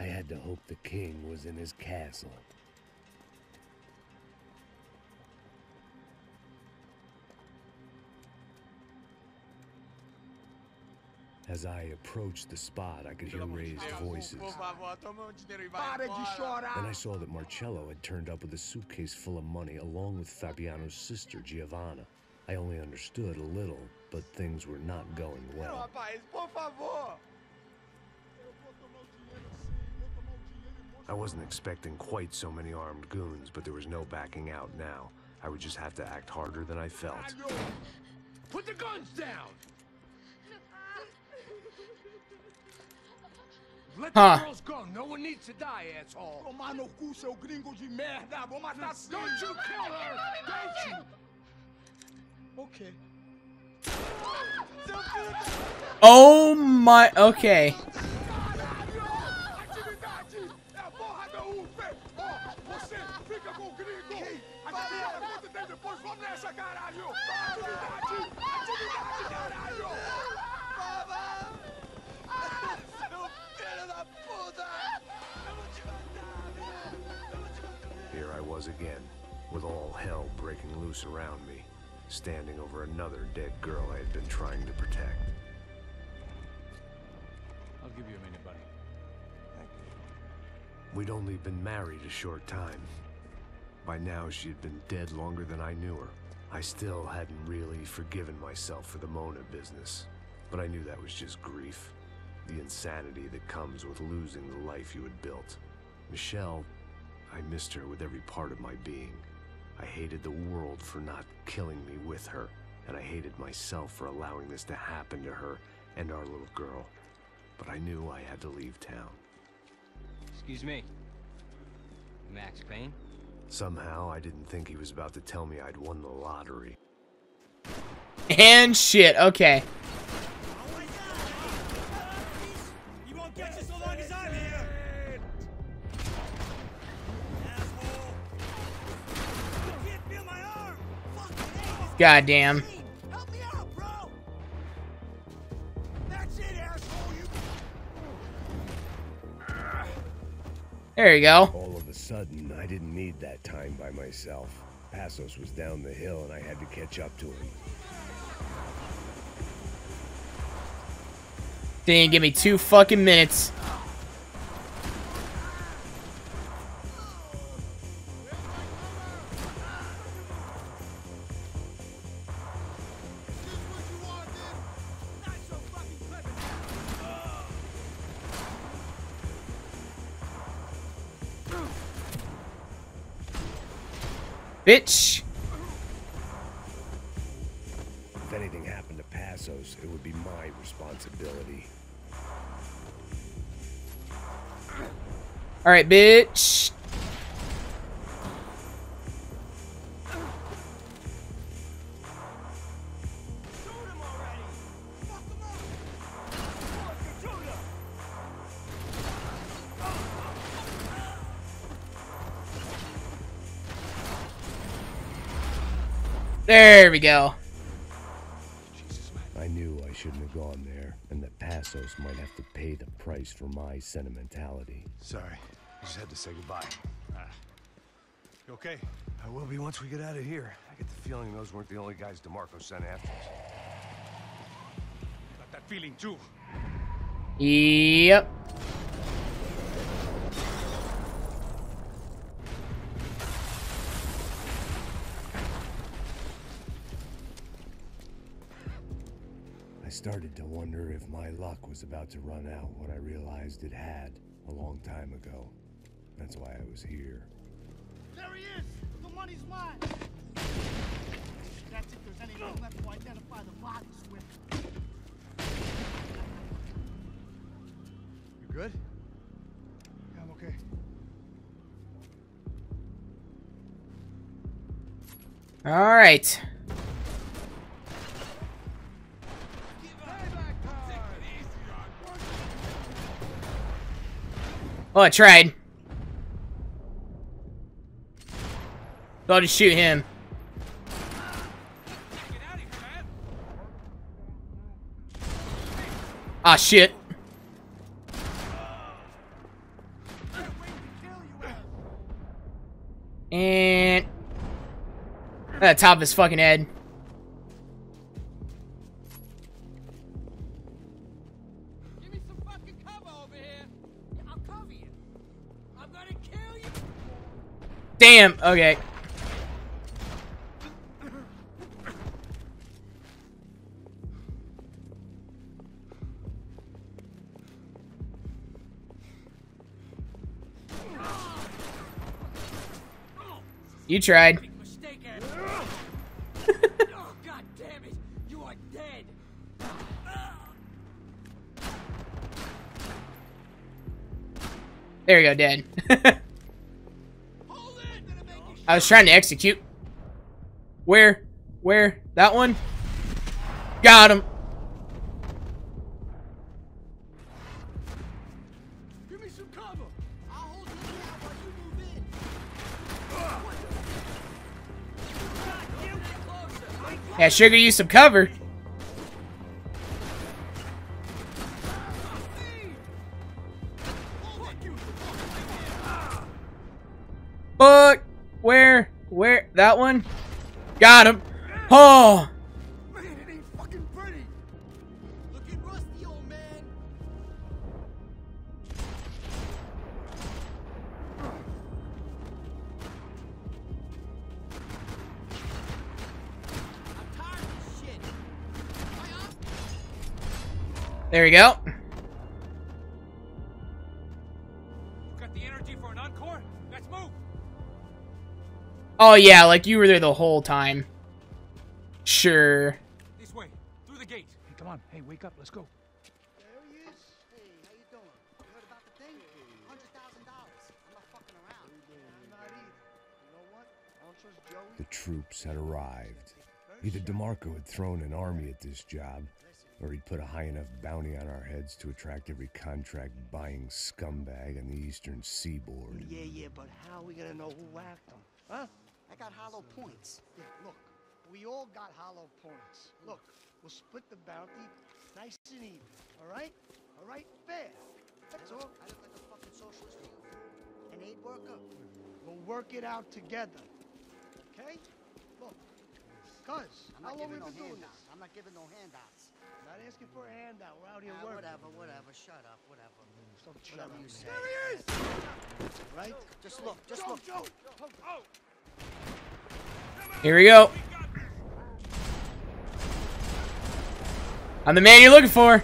I had to hope the king was in his castle. As I approached the spot, I could hear raised voices. Then I saw that Marcelo had turned up with a suitcase full of money along with Fabiana's sister, Giovanna. I only understood a little, but things were not going well. I wasn't expecting quite so many armed goons, but there was no backing out now. I would just have to act harder than I felt. Put the guns down! Let Huh. the girls go. No one needs to die, asshole. Tomar no cu, seu gringo de merda! Vou matar sim! Don't you kill her! Don't you! Ok. Oh my. Okay. Caralho! Atividade! Atividade, caralho! Seu filho da puta! Eu vou te matar! Eu vou te matar! Here I was again, with all hell breaking loose around me, standing over another dead girl I had been trying to protect. I'll give you a minute, buddy. Thank you. We'd only been married a short time. By now, she had been dead longer than I knew her. I still hadn't really forgiven myself for the Mona business, but I knew that was just grief. The insanity that comes with losing the life you had built. Michelle, I missed her with every part of my being. I hated the world for not killing me with her, and I hated myself for allowing this to happen to her and our little girl. But I knew I had to leave town. Excuse me. Max Payne? Somehow, I didn't think he was about to tell me I'd won the lottery. And shit. Okay. Asshole! You There you go. All of a sudden, I didn't need that time by myself. Passos was down the hill and I had to catch up to him. Didn't give me two fucking minutes. Bitch. If anything happened to Passos, it would be my responsibility. Alright, bitch. There we go. I knew I shouldn't have gone there, and that Passos might have to pay the price for my sentimentality. Sorry, I just had to say goodbye. Ah. You okay? I will be once we get out of here. I get the feeling those weren't the only guys DeMarco sent after us. Got that feeling too. Yep. Started to wonder if my luck was about to run out when I realized it had a long time ago. That's why I was here. There he is! The money's mine! That's if there's anything left to identify the bodies with. You good? Yeah, I'm okay. Alright. Oh, I tried. So to shoot him. Ah, shit. And... At the top of his fucking head. Damn. Okay. You tried. Big mistake, asshole. oh, god damn it. You are dead. There you go, Dad. I was trying to execute. Where? Where? That one? Got him. Give me some cover. I'll hold you down while you move in. God, you get closer. Yeah, Sugar used some cover. That one? Got him. Oh. Man, it ain't fucking pretty. Looking rusty, old man. I'm tired of shit. Am I up? There we go. Oh yeah, like you were there the whole time. Sure. This way, through the gate. Hey, come on. Hey, wake up. Let's go. There he is. Hey, how you doing? You heard about the thing? Hundred thousand dollars. I'm not fucking around. I'm not either. You know what? I don't trust Joey. The troops had arrived. Either DeMarco had thrown an army at this job, or he'd put a high enough bounty on our heads to attract every contract buying scumbag on the eastern seaboard. Yeah, yeah, but how are we gonna know who whacked him? Huh? I got hollow points. Yeah, look, we all got hollow points. Look, we'll split the bounty nice and even. All right? All right? Fair. That's all. I look like a fucking socialist. An aid worker. We'll work it out together. Okay? Look, cuz, how long we been doing this? I'm not giving no handouts. Not asking for a handout. We're out here Ah, working. whatever, whatever. Shut up, whatever. Stop Whatever shutting you say. There he is! Right? Just look, just Joe, look. Joe! Oh! Here we go. I'm the man you're looking for.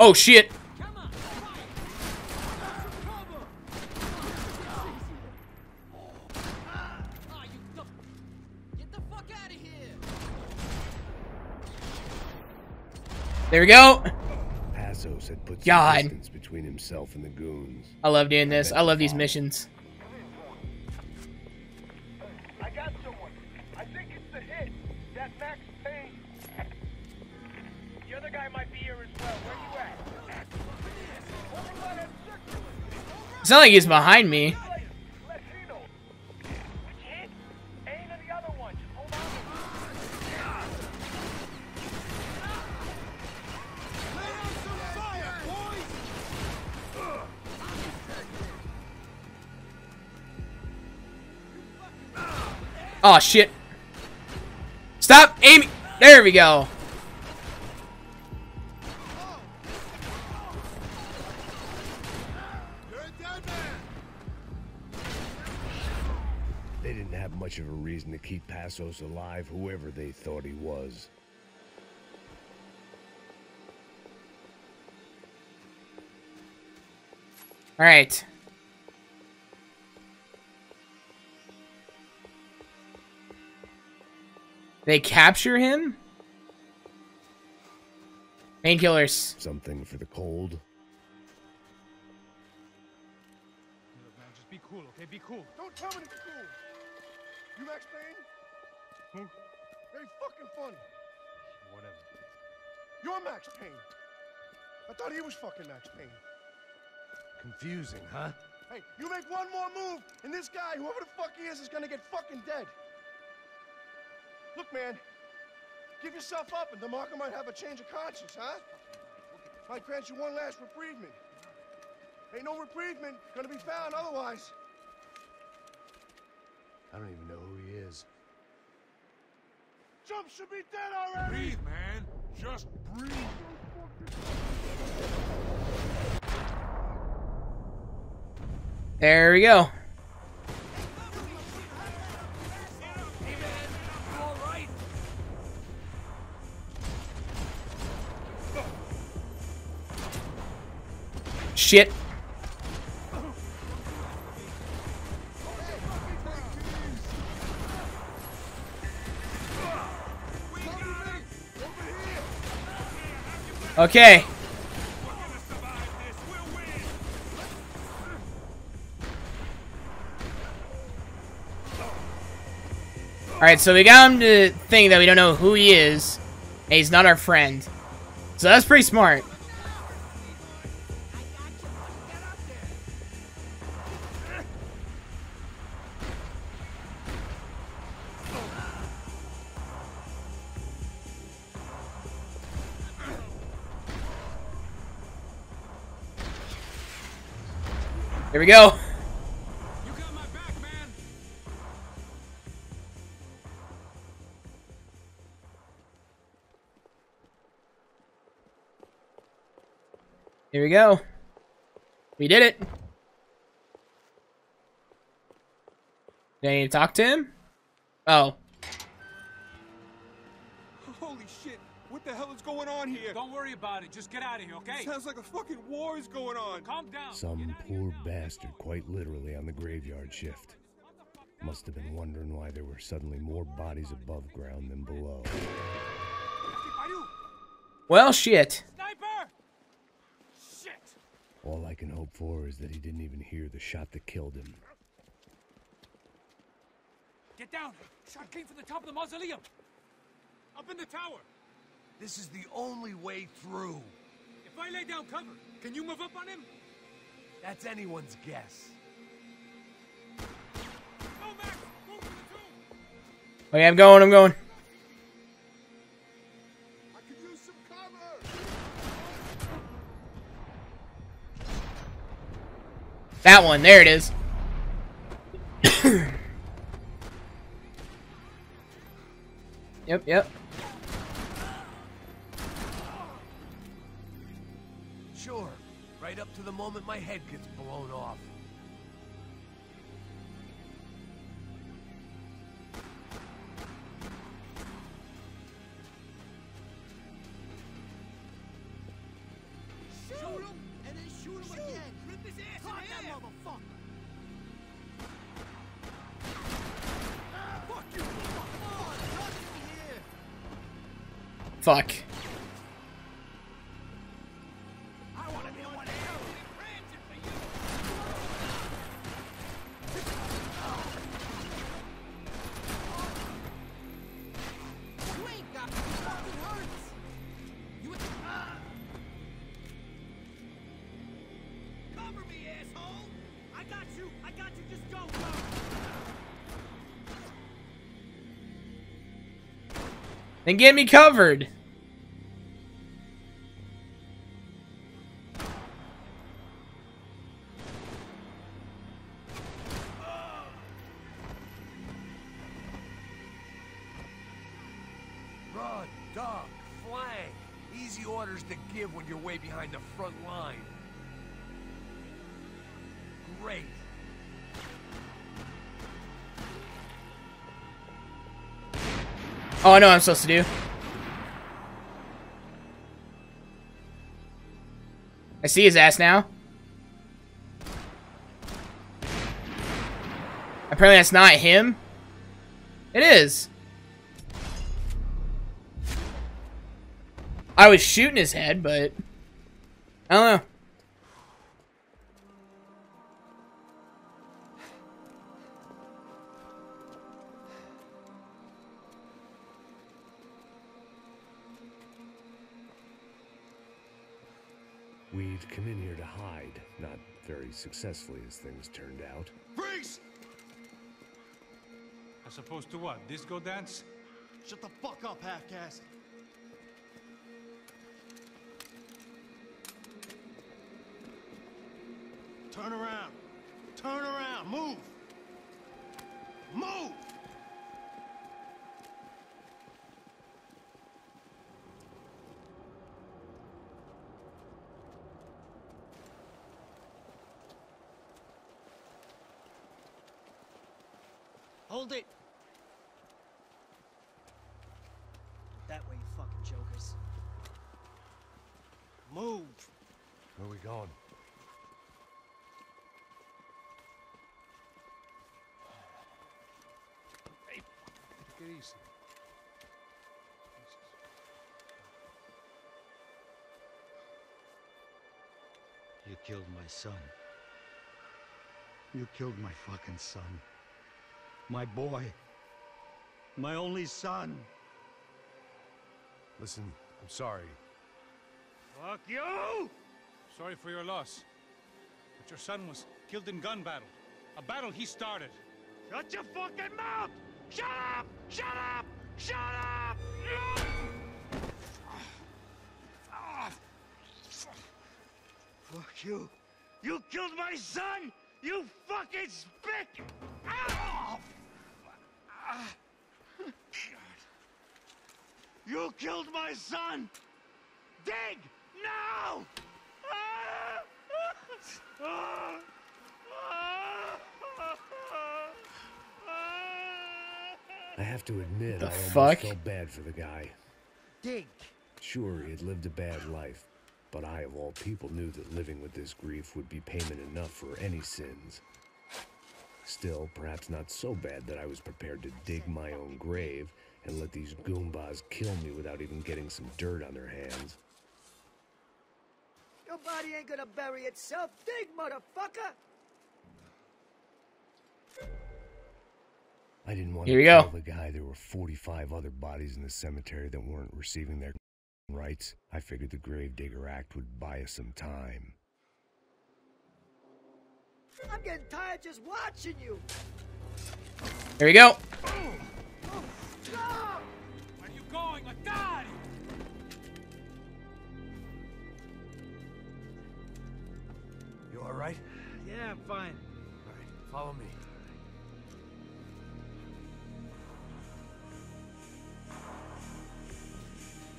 Oh shit. Come on. Fight. Some cover. You the... Get the fuck out of here. There we go. Passos had put God. Distance between himself and the goons. I love doing this. I love these missions. I got someone. I think it's the hit. That Max Payne. Oh shit. Stop aiming. There we go. They didn't have much of a reason to keep Passos alive, whoever they thought he was. All right. They capture him? Painkillers. Something for the cold. Just be cool, okay? Be cool. Don't tell me to be cool. You Max Payne? Who? Very fucking funny. Whatever. You're Max Payne. I thought he was fucking Max Payne. Confusing, huh? Hey, you make one more move, and this guy, whoever the fuck he is, is gonna get fucking dead. Look, man, give yourself up, and DeMarco might have a change of conscience, huh? Might grant you one last reprievement. Ain't no reprieve man, gonna be found otherwise. I don't even know who he is. Jump should be dead already! Breathe, man. Just breathe. There we go. Shit. Okay. Alright, so we got him to think that we don't know who he is, and he's not our friend. So that's pretty smart. We go. Here we go. We did it. Do I need to talk to him? Oh. What the hell is going on here? Don't worry about it. Just get out of here, okay? Sounds like a fucking war is going on. Calm down. Some Get out of here poor bastard, quite literally, on the graveyard shift. Must have been wondering why there were suddenly more bodies above ground than below. Well, shit. Sniper! Shit! All I can hope for is that he didn't even hear the shot that killed him. Get down. Shot came from the top of the mausoleum. Up in the tower. This is the only way through. If I lay down cover, can you move up on him? That's anyone's guess. Go, Max! Move to the tomb! Okay, I'm going, I'm going. I could use some cover. That one, there it is. yep, yep. Blown off. Shoot him, and then shoot him again. Rip his ass Caught that motherfucker. Fuck you. Come on, here. Fuck. Then get me covered. Oh, I know what I'm supposed to do. I see his ass now. Apparently that's not him. It is. I was shooting his head, but... I don't know. We'd come in here to hide, not very successfully as things turned out. Freeze! As opposed to what? Disco dance? Shut the fuck up, half-caste. Turn around. Turn around. Move. Move! Hold it. That way, you fucking jokers. Move! Where are we going? Take it easy. You killed my son. You killed my fucking son. My boy. My only son. Listen, I'm sorry. Fuck you! Sorry for your loss. But your son was killed in gun battle. A battle he started. Shut your fucking mouth! Shut up! Shut up! Shut up! Fuck you! You killed my son! You fucking spick! You killed my son! Dig! Now! I have to admit, The I almost fuck? felt bad for the guy. Dig. Sure, he had lived a bad life, but I, of all people, knew that living with this grief would be payment enough for any sins. Still, perhaps not so bad that I was prepared to dig my own grave and let these goombas kill me without even getting some dirt on their hands. Your body ain't gonna bury itself. Dig, motherfucker! I didn't want Here to we go. tell the guy there were 45 other bodies in the cemetery that weren't receiving their rites. I figured the Gravedigger Act would buy us some time. I'm getting tired just watching you. Here we go. Stop! I'm fine. All right, follow me.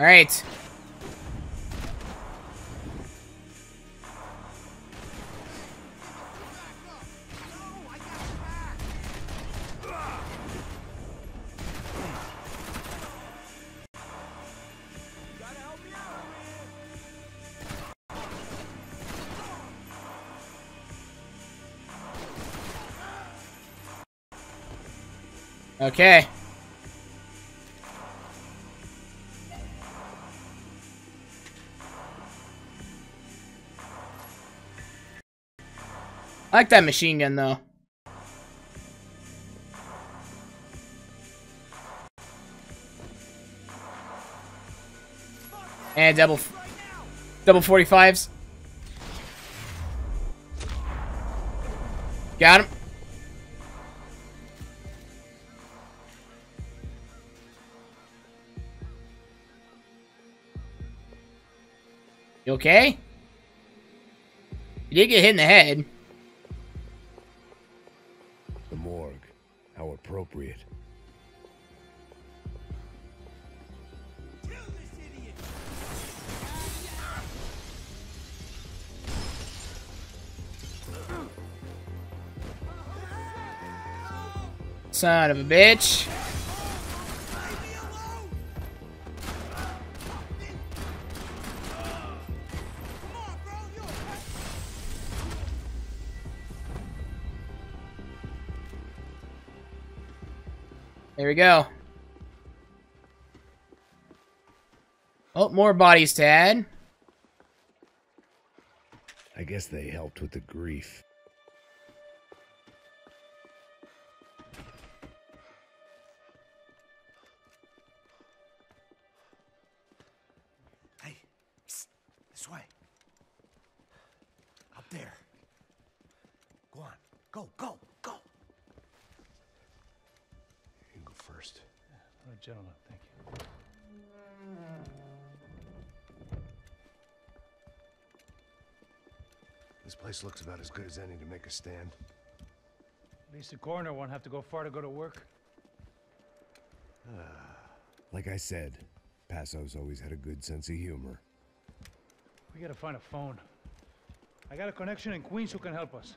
All right. Okay. I like that machine gun though. And double, double 45s. Got him. Okay? You did get hit in the head. The morgue. How appropriate. Son of a bitch. We go. Oh, more bodies to add. I guess they helped with the grief. Hey, psst, this way. Up there. Go on. Go, go, gentlemen, thank you. This place looks about as good as any to make a stand. At least the coroner won't have to go far to go to work. Ah, like I said, Passos always had a good sense of humor. We gotta find a phone. I got a connection in Queens who can help us.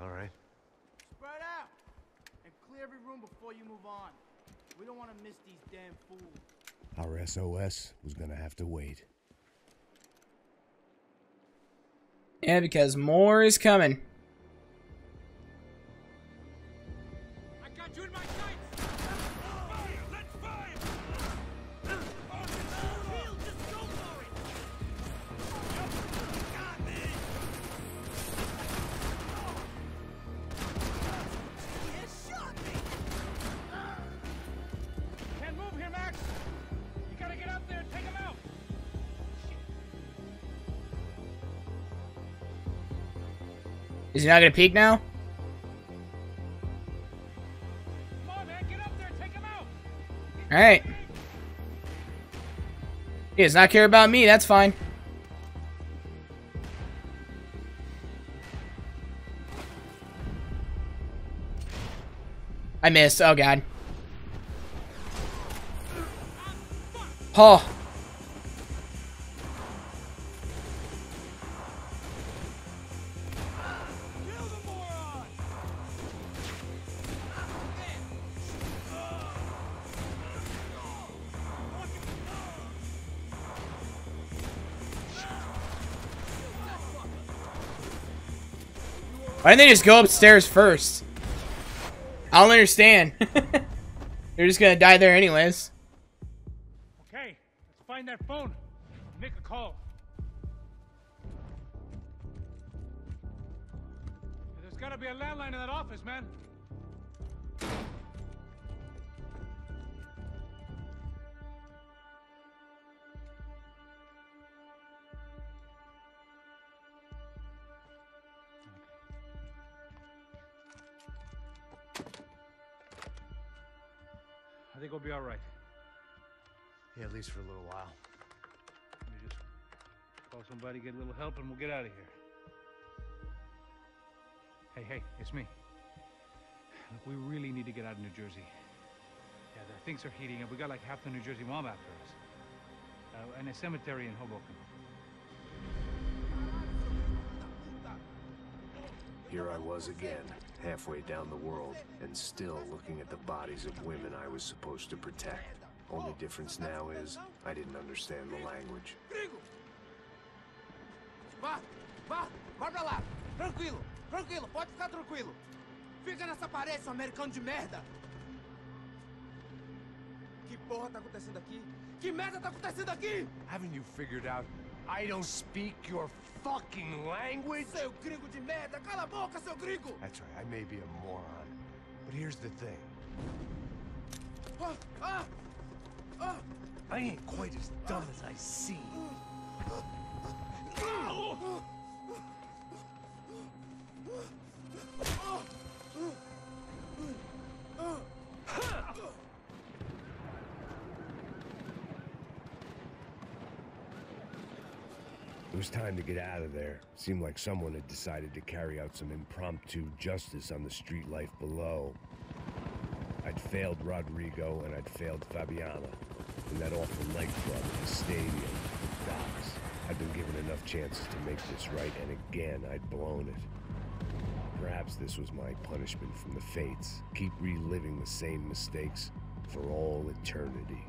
All right. Spread out! And clear every room before you move on. We don't want to miss these damn fools. Our SOS was gonna have to wait. Yeah, because more is coming. Is he not gonna peek now? Alright. He does not care about me, that's fine. I missed. Oh god. Oh. Why didn't they just go upstairs first? I don't understand. They're just gonna die there anyways. Okay, let's find that phone. Make a call. There's gotta be a landline in that office, man. I think we'll be all right. Yeah, at least for a little while. Let me just call somebody, get a little help, and we'll get out of here. Hey, hey, it's me. Look, we really need to get out of New Jersey. Yeah, the things are heating up. We got like half the New Jersey mob after us. Uh, and a cemetery in Hoboken. Here I was again, halfway down the world, and still looking at the bodies of women I was supposed to protect. Only difference now is I didn't understand the language. Gringo! Vá, vá, vai pra lá. Tranquilo, tranquilo, pode ficar tranquilo. Fica nessa parede, seu americano de merda. Que porra tá acontecendo aqui? Que merda tá acontecendo aqui? Haven't you figured out I don't speak your fucking language? Seu gringo de merda, cala a boca, seu gringo! That's right, I may be a moron. But here's the thing. Ah, ah, ah. I ain't quite as dumb as I seem. Was time to get out of there. Seemed like someone had decided to carry out some impromptu justice on the street life below. I'd failed Rodrigo and I'd failed Fabiana. In that awful nightclub, the stadium, the docks. I'd been given enough chances to make this right, and again I'd blown it. Perhaps this was my punishment from the fates. Keep reliving the same mistakes for all eternity.